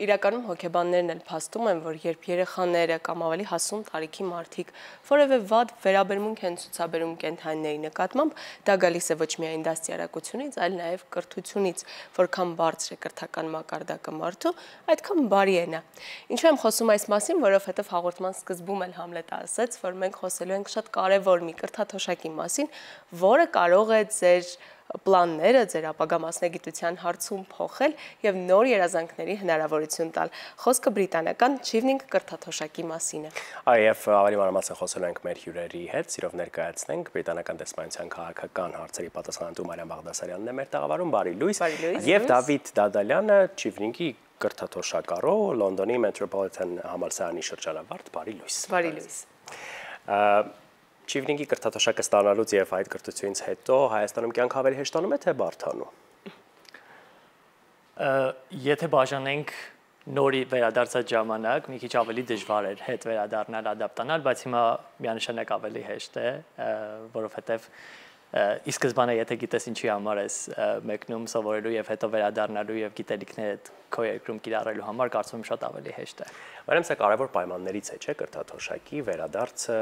իրականում հոգեբաններն էլ փաստում են, որ երբ երեխաները կամ ավելի հասուն տարիքի մարդիկ որևէ վատ վերաբերմունք են ցուցաբերում կենթանիների նկատմամբ, դա գալիս է ոչ միայն դաստիարակությունից, այլ նաև կրթությունից, որքան բարձր է կրթական մակարդակը մարդու, այդքան բարի է նա։ Ինչու եմ խոսում այս մասին, որովհետև հաղորդման սկզբում էլ Համլետը ասաց, որ մենք խոսելու ենք շատ կարևոր մի կրթաթոշակի մասին, որը կարող է ձեր պլանները ձեր ապագա մասնագիտության հարցում փոխել եւ նոր երազանքների հնարավորություն տալ։ Խոսքը բրիտանական Chivning կրթաթոշակի մասին է։ Այև ավելի մանրամասն խոսել ենք մեր հյուրերի հետ, սիրով ներկայացնենք բրիտանական դեսպանության քաղաքական հարցերի պատասխանատու Մարիամ Բաղդասարյանն է մեր տաղավարում, բարի լույս։ Եվ Դավիթ Դադալյանը Chivning-ի կրթաթոշակարո Լոնդոնի Metropolitan համալսարանի շրջանավարտ, բարի լույս։ Բարի լույս։ Չիվնինգի կրթաթոշակը ստանալուց եւ այդ կրթությունից հետո Հայաստանում կյանք ավելի հեշտանում է թե բարթանում։ Եթե բաժանենք նորի վերադարձած ժամանակ մի քիչ ավելի դժվար էր հետ վերադառնալ, ադապտանալ, բայց հիմա միանշանակ ավելի հեշտ է, որովհետեւ ի սկզբանե եթե գիտես ինչի համար ես մեկնում սովորելու եւ հետո վերադառնալու եւ գիտելիքներդ քո երկրում կիրառելու համար կարծում եմ շատ ավելի հեշտ է։ Ուրեմն սա կարևոր պայմաններից է, չէ՞, կրթաթոշակի վերադարձը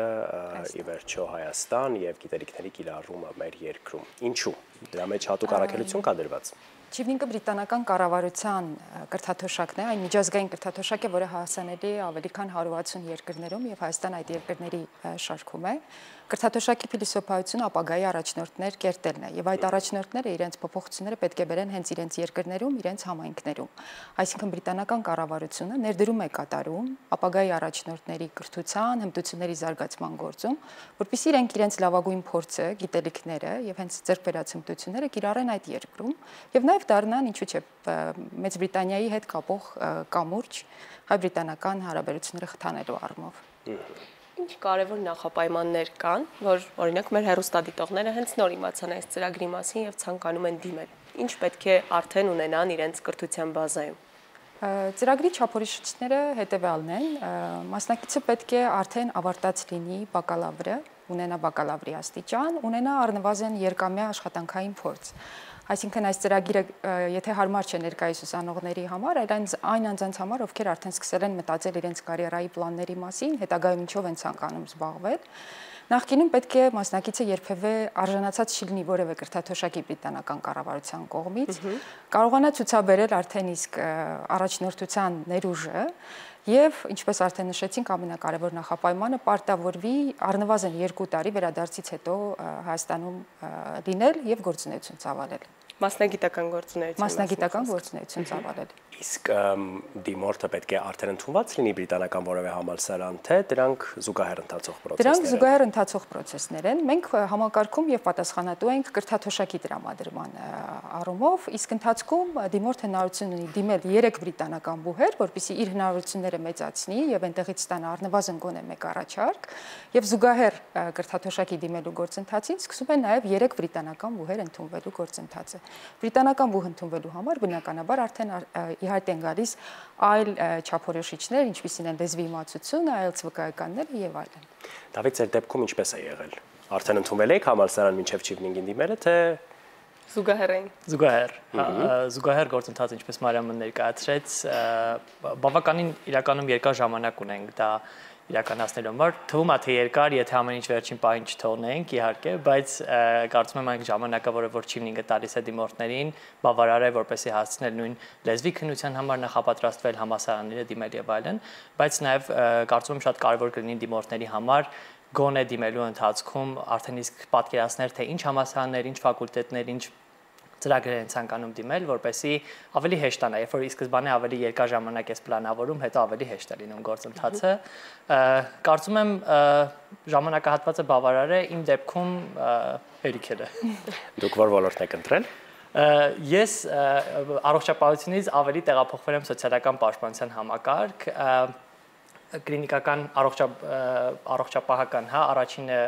ի վերջո Հայաստան եւ գիտելիքների կիրառումը մեր երկրում։ Ինչու։ Դրա մեջ հատուկ առաքելություն կա դրված։ Չիվնինգը բրիտանական կառավարության կրթաթոշակն է, այն միջազգային կրթաթոշակ է, որը հասանելի է ավելի քան 160 երկրներում եւ Հայաստան այդ երկրների շարքում է։ Կրթաթոշակի փիլիսոփայությունը ապագայի առաջնորդներ կերտելն է եւ այդ առաջնորդները իրենց փոփոխությունները պետք է բերեն հենց իրենց երկրներում, իրենց համայնքներում։ Այսինքն բրիտանական կառավարությունը ներդրում է կատարում ապագայի առաջնորդների կրթության, հմտությունների զարգացման գործում, որpիսի իրենք իրենց լավագույն փորձը, գիտելիքները եւ հենց ձեռք բերած հմտությունները կիրառեն այդ երկրում եւ նաեւ դառնան ինչու՞ չէ Մեծ Բրիտանիայի հետ կապող կամուրջ հայ-բրիտանական հարաբերությունները խթանելու առումով ինչ կարևոր նախապայմաններ կան, որ օրինակ մեր հերոստադիտողները հենց նոր իմացան այս ծրագրի մասին եւ ցանկանում են դիմել։ Ինչ պետք է արդեն ունենան իրենց կրթության բազայում։ Ծրագրի չափորոշիչները հետևյալն են. մասնակիցը պետք է արդեն ավարտած լինի բակալավրը, ունենա բակալավրի աստիճան, ունենա առնվազն երկամյա աշխատանքային փորձ։ Այսինքն այս ծրագիրը եթե հարմար չէ ներկայիս ուսանողների համար, այլ այն այն անձանց համար, ովքեր արդեն սկսել են մտածել իրենց կարիերայի պլանների մասին, հետագայում ինչով են ցանկանում զբաղվել, Նախկինում պետք է մասնակիցը երբևէ արժանացած շիլնի որևէ կրթաթոշակի բրիտանական կառավարության կողմից, կարողանա ցուցաբերել արդեն իսկ առաջնորդության ներուժը Եվ ինչպես արդեն նշեցինք, ամենակարևոր նախապայմանը պարտավորվի առնվազն 2 տարի վերադարձից հետո Հայաստանում լինել եւ գործունեություն ծավալել։ Մասնագիտական գործունեություն։ Մասնագիտական գործունեություն ծավալել։ Իսկ դիմորդը պետք է արդեն ընդունված լինի բրիտանական որևէ համալսարան, թե դրանք զուգահեռ ընթացող պրոցեսներ են։ Դրանք զուգահեռ ընթացող պրոցեսներ են։ Մենք համակարգում եւ պատասխանատու ենք կրթաթոշակի դրամադրման առումով, իսկ ընթացքում դիմորդը հնարավորություն ունի դիմել 3 բրիտանական բուհեր, որպիսի իր հնարավորությունները մեծացնի եւ այնտեղից ստանա առնվազն գոնե մեկ առաջարկ, եւ զուգահեռ կրթաթոշակի դիմելու գործընթացին սկսում է նաեւ 3 բրիտանական բուհեր ընդունվելու գործընթացը։ Բրիտանական բուհ ընդունվելու համար բնականաբար արդեն իհայտ են գալիս այլ չափորոշիչներ, ինչպիսին են լեզվի իմացությունը, IELTS վկայականները եւ այլն։ Դավիթ, ձեր դեպքում ինչպես է եղել։ Արդեն ընդունվել եք համալսարան մինչև Չիվնինգին դիմելը, թե Զուգահեռ էին։ Զուգահեռ։ Զուգահեռ գործընթաց, ինչպես Մարիամը ներկայացրեց, բավականին իրականում երկար ժամանակ ունենք դա իրականացնելու համար։ Թվում է թե երկար, եթե ամեն ինչ վերջին պահին չթողնենք, իհարկե, բայց կարծում եմ այն ժամանակը, որը որ Chimning-ը տալիս է դիմորդներին, բավարար է, որպեսզի հասցնել նույն լեզվի քննության համար նախապատրաստվել համասարանները դիմել եւ այլն, բայց նաեւ կարծում եմ շատ կարեւոր կլինի դիմորդների համար գոնե դիմելու ընթացքում արդեն իսկ պատկերացնել թե ինչ համասարաններ, ինչ ֆակուլտետներ, ինչ ծրագրեր են ցանկանում դիմել, որպեսզի ավելի հեշտանա, երբ որ ի սկզբանե ավելի երկար ժամանակ ես պլանավորում, հետո ավելի հեշտ է լինում գործընթացը։ Կարծում եմ ժամանակահատվածը բավարար է, իմ դեպքում հերիքել է։ Դուք որ ոլորտն եք ընտրել։ Ես առողջապահությունից ավելի տեղափոխվել եմ սոցիալական պաշտպանության համակարգ, կլինիկական առողջա առողջապահական, հա, առաջինը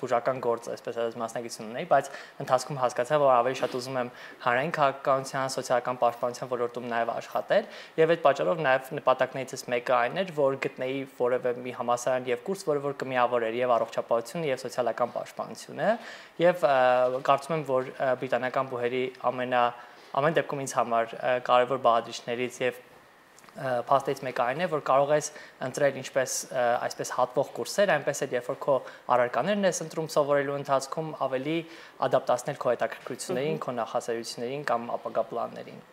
բուժական գործ, այսպես ասած մասնագիտություն ունեի, բայց ընթացքում հասկացա, որ ավելի շատ ուզում եմ հանրային քաղաքականության, սոցիալական պաշտպանության ոլորտում նաև աշխատել, եւ այդ պատճառով նաև նպատակներից մեկը այն էր, որ գտնեի որևէ մի համասարան եւ կուրս, որը որ կմիավորեր եւ առողջապահությունը եւ սոցիալական պաշտպանությունը, եւ կարծում եմ, որ բրիտանական բուհերի ամենա ամեն դեպքում ինձ համար կարևոր բաղադրիչներից եւ փաստից մեկը այն է, որ կարող ես ընտրել ինչպես այսպես հատվող կուրսեր, այնպես էլ երբ որ քո առարկաներն ես ընտրում սովորելու ընթացքում ավելի ադապտացնել քո հետաքրքրություններին, քո նախասերություններին կամ ապագա պլաններին։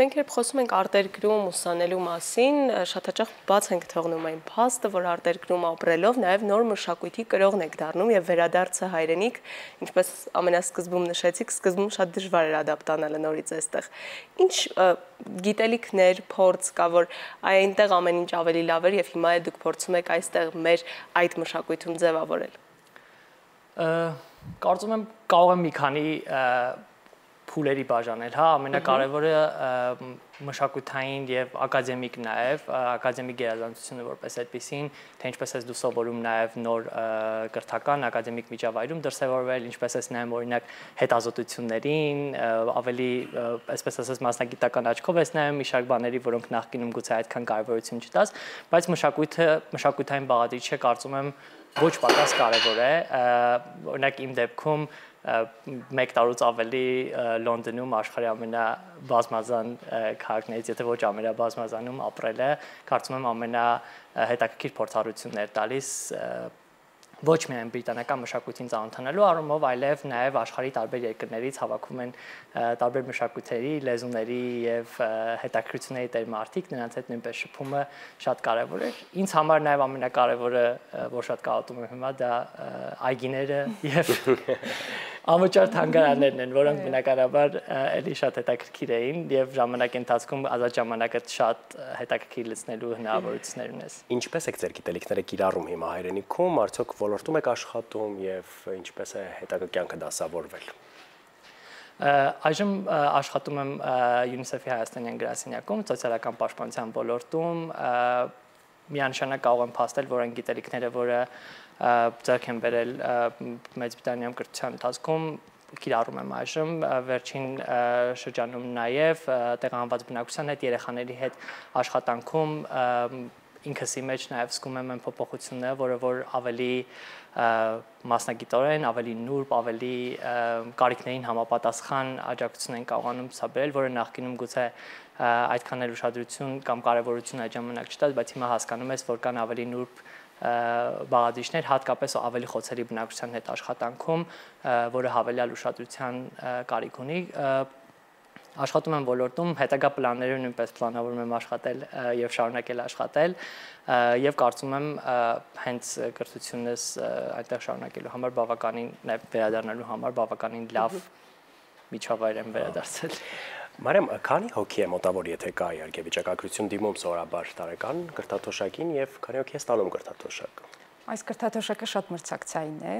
Մենք երբ խոսում ենք արտերկրում ուսանելու մասին, շատ հաճախ բաց ենք թողնում այն փաստը, որ արտերկրում ապրելով նաև նոր մշակույթի կրողն եք դառնում եւ վերադարձը հայրենիք, ինչպես ամենասկզբում նշեցիք, սկզբում շատ դժվար էր ադապտանալը նորից այստեղ։ Ինչ գիտելիքներ, փորձ կա, որ այնտեղ ամեն ինչ ավելի լավ էր եւ հիմա է դուք փորձում եք այստեղ մեր այդ մշակույթում ձևավորել։ Կարծում եմ կարող եմ մի քանի փուլերի բաժանել, հա, ամենակարևորը մշակութային եւ ակադեմիկ նաեւ, ակադեմիկ գերազանցությունը որպես այդպեսին, թե ինչպես է դու սովորում նաեւ նոր կրթական ակադեմիկ միջավայրում դրսևորվել, ինչպես է նայում օրինակ հետազոտություններին, ավելի, այսպես ասած, մասնագիտական աչքով ես նայում մի շարք բաների, որոնք նախկինում գուցե այդքան կարևորություն չտաս, բայց մշակույթը, մշակութային բաղադրիչը կարծում եմ ոչ պակաս կարևոր է, օրինակ իմ դեպքում մեկ տարուց ավելի Լոնդոնում աշխարհի ամենաբազմազան քաղաքներից, եթե ոչ ամենաբազմազանում ապրել է, կարծում եմ ամենա հետաքրքիր փորձառություններ տալիս ոչ միայն բրիտանական մշակույթին ծանոթանալու առումով, այլև նաև աշխարհի տարբեր երկրներից հավաքում են տարբեր մշակույթերի, լեզուների եւ հետաքրքրությունների տեր մարդիկ, նրանց հետ նույնպես շփումը շատ կարեւոր է։ Ինձ համար նաև ամենակարևորը, որ շատ կարոտում եմ հիմա, դա այգիները եւ անվճար թանգարաններն են, որոնք բնականաբար էլի շատ հետաքրքիր էին եւ ժամանակի ընթացքում ազատ ժամանակը շատ հետաքրքիր լցնելու հնարավորություններ ունես։ Ինչպես եք ձեր գիտելիքները կիրառում հիմա հայրենիքում, արդյոք ոլորտում եք աշխատում եւ ինչպես է հետագա կյանքը դասավորվել։ Այժմ աշխատում եմ UNICEF-ի հայաստանյան գրասենյակում սոցիալական պաշտպանության ոլորտում միանշանակ կարող եմ փաստել, որ այն գիտելիքները, որը ձեռք են բերել Մեծ Բրիտանիայում կրթության ընթացքում կիրառում եմ այժմ վերջին շրջանում նաև տեղահանված բնակության հետ երեխաների հետ աշխատանքում ինքսի մեջ նաև զգում եմ այն փոփոխությունները, որը որ ավելի մասնագիտորեն, ավելի նուրբ, ավելի կարիքներին համապատասխան աջակցություն են կարողանում ցաբերել, որը նախկինում գուցե այդքան էլ ուշադրություն կամ կարևորություն այդ ժամանակ չտաց, բայց հիմա հասկանում ես, որ կան ավելի նուրբ բաղադրիչներ հատկապես ավելի խոցելի բնակչության հետ աշխատանքում, որը հավելյալ ուշադրության կարիք ունի աշխատում եմ ոլորտում, հետագա պլանները նույնպես պլանավորում եմ աշխատել եւ շարունակել աշխատել եւ կարծում եմ հենց կրթությունս այդտեղ շարունակելու համար բավականին նաեւ վերադառնալու համար բավականին լավ միջավայր եմ վերադարձել։ Մարիամ, քանի հոգի է մոտավոր, եթե կա իհարկե վիճակագրություն դիմում սորաբար տարեկան կրթաթոշակին եւ քանի հոգի է ստանում կրթաթոշակը։ Այս կրթաթոշակը շատ մրցակցային է։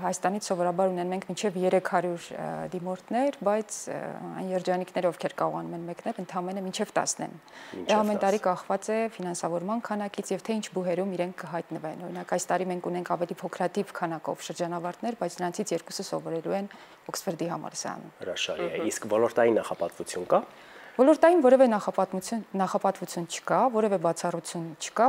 Հայաստանից սովորաբար ունեն մենք մինչև 300 դիմորդներ, բայց այն երջանիկները, ովքեր կարողանում են մեկնել, ընդամենը մինչև 10-ն են։ Դա ամեն տարի կախված է ֆինանսավորման քանակից եւ թե ինչ բուհերում իրենք կհայտնվեն։ Օրինակ այս տարի մենք ունենք ավելի փոքրատիվ քանակով շրջանավարտներ, բայց նրանցից երկուսը սովորելու են Օքսֆորդի համալսարանում։ Հրաշալի է։ Իսկ ոլորտային նախապատվություն կա։ Ոլորտային որևէ նախապատմություն նախապատվություն չկա, որևէ բացառություն չկա,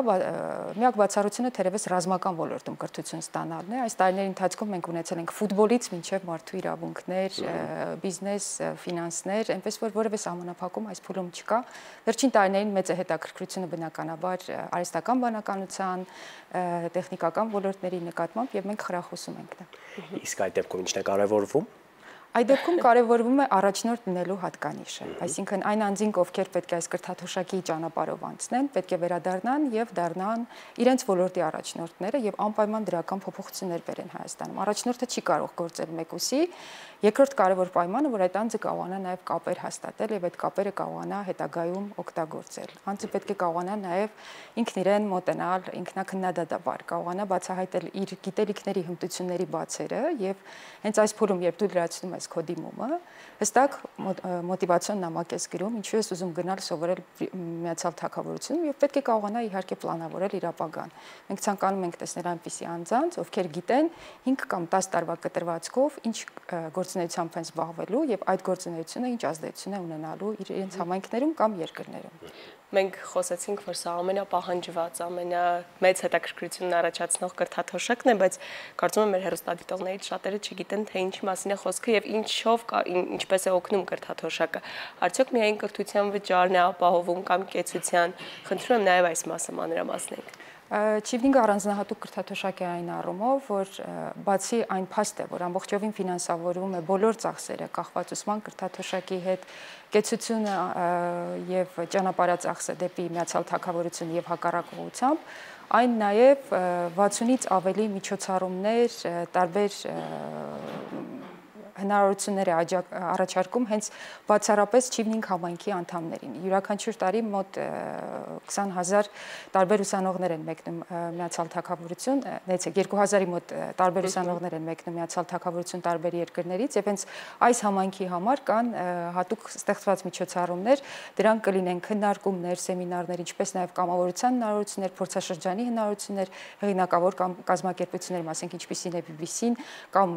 միակ բացառությունը թերևս ռազմական ոլորտում կրթություն ստանալն է։ Այս տարիների ընթացքում մենք ունեցել ենք ֆուտբոլից մինչև մարդու իրավունքներ, բիզնես, ֆինանսներ, այնպես որ որևէ սահմանափակում այս փուլում չկա։ Վերջին տարիներին մեծ է հետաքրքրությունը բնականաբար արհեստական բանականության, տեխնիկական ոլորտների նկատմամբ եւ մենք խրախուսում ենք դա։ Իսկ այդ դեպքում ինչն է կարևորվում։ Այդ դեպքում կարևորվում է առաջնորդ դնելու հատկանիշը, այսինքն այն անձինք, ովքեր պետք է այս կրթաթոշակի ճանապարհով անցնեն, պետք է վերադառնան եւ դառնան իրենց ոլորտի առաջնորդները եւ անպայման դրական փոփոխություններ բերեն Հայաստանում։ Առաջնորդը չի կարող գործել մեկուսի, Երկրորդ կարևոր պայմանը, որ այդ անձը կարողանա նաև կապեր հաստատել եւ այդ կապերը կարողանա հետագայում օգտագործել։ Անձը պետք է կարողանա նաև ինքն իրեն մոտենալ ինքնակնդադադաբար, կարողանա բացահայտել իր գիտելիքների հմտությունների բացերը եւ հենց այս փուլում, երբ դու լրացնում ես քո դիմումը, հստակ մոտիվացիոն նամակ ես գրում, ինչու ես ուզում գնալ սովորել միացյալ թակավորությունում եւ պետք է կարողանա իհարկե պլանավորել իր ապագան։ Մենք ցանկանում ենք տեսնել այնպիսի անձանց, ովքեր գիտեն 5 կամ 10 տարվա կտրվածքով ինչ գործունեությամբ են զբաղվելու եւ այդ գործունեությունը ինչ ազդեցություն է ունենալու իրենց համայնքներում կամ երկրներում։ մենք խոսեցինք, որ սա ամենապահանջված, ամենամեծ հետաքրքրությունն առաջացնող կրթաթոշակն է, բայց կարծում եմ մեր հերոստատիտողներից շատերը չգիտեն, թե ինչի մասին է խոսքը եւ ինչով ինչպես է օգնում կրթաթոշակը։ Արդյոք միայն կրթության վճարն է ապահովում կամ կեցության։ Խնդրում եմ նաեւ այս մասը մանրամասնենք։ Չիվնինգը առանձնահատուկ կրթաթոշակ է այն առումով, որ բացի այն փաստը, որ ամբողջովին ֆինանսավորում է բոլոր ծախսերը կախված ուսման կրթաթոշակի հետ, կեցությունը եւ ճանապարհածախսը դեպի միացյալ թակավորություն եւ հակառակ ուղությամբ, այն նաև 60-ից ավելի միջոցառումներ, տարբեր հնարավորություններ է առաջարկում հենց բացառապես Չիվնինգ համայնքի անդամներին։ Յուրաքանչյուր տարի մոտ 20000 տարբեր ուսանողներ են մեկնում Միացյալ Թագավորություն, նայեցեք 2000-ի մոտ տարբեր ուսանողներ են մեկնում Միացյալ Թագավորություն տարբեր երկրներից եւ հենց այս համայնքի համար կան հատուկ ստեղծված միջոցառումներ, դրանք կլինեն քննարկումներ, սեմինարներ, ինչպես նաեւ կամավորության հնարավորություններ, փորձաշրջանի հնարավորություններ, հեղինակավոր կամ կազմակերպությունների, ասենք ինչպիսին է BBC-ին կամ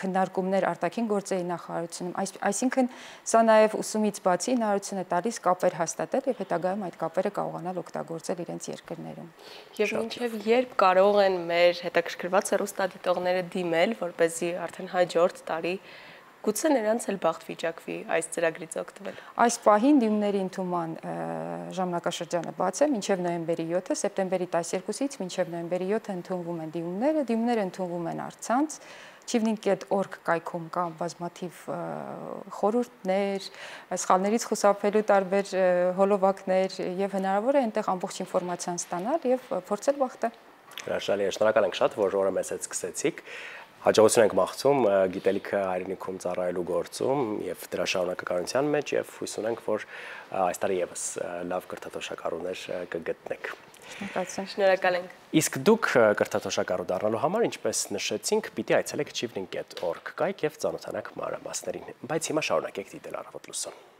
քննարկումներ արտաքին արտաքին գործերի նախարարությունում, այս այսինքն սա նաև ուսումից բացի հնարավորություն է տալիս կապեր հաստատել եւ հետագայում այդ կապերը կարողանալ օգտագործել իրենց երկրներում։ Եվ մինչև երբ կարող են մեր հետաքրքրված հեռուստադիտողները դիմել, որ เป զի արդեն հաջորդ տարի գուցե նրանց էլ բախտ վիճակվի այս ծրագրից օգտվել։ Այս պահին դիմների ընդունման ժամանակաշրջանը բաց է մինչև նոյեմբերի 7-ը, սեպտեմբերի 12-ից մինչև նոյեմբերի 7-ը ընդունվում են դիմումները, դիմումները ընդունվում են առցանց chivning.org կայքում կան բազմաթիվ խորհուրդներ, սխալներից խուսափելու տարբեր հոլովակներ եւ հնարավոր է այնտեղ ամբողջ ինֆորմացիան ստանալ եւ փորձել բախտը։ Հրաշալի է, շնորհակալ ենք շատ, որ օրը մեզ հետ սկսեցիք հաջողություն ենք մաղթում գիտելիքը հայրենիքում ծառայելու գործում եւ դրա շարունակականության մեջ եւ հույս ունենք, որ այս տարի եւս լավ կրթաթոշակառուներ կգտնեք։ Շնորհակալություն։ Շնորհակալ ենք։ Իսկ դուք կրթաթոշակառու դառնալու համար, ինչպես նշեցինք, պիտի այցելեք chivning.org կայք եւ ծանոթանաք մանրամասներին, բայց հիմա շարունակեք դիտել առավոտ լուսոն։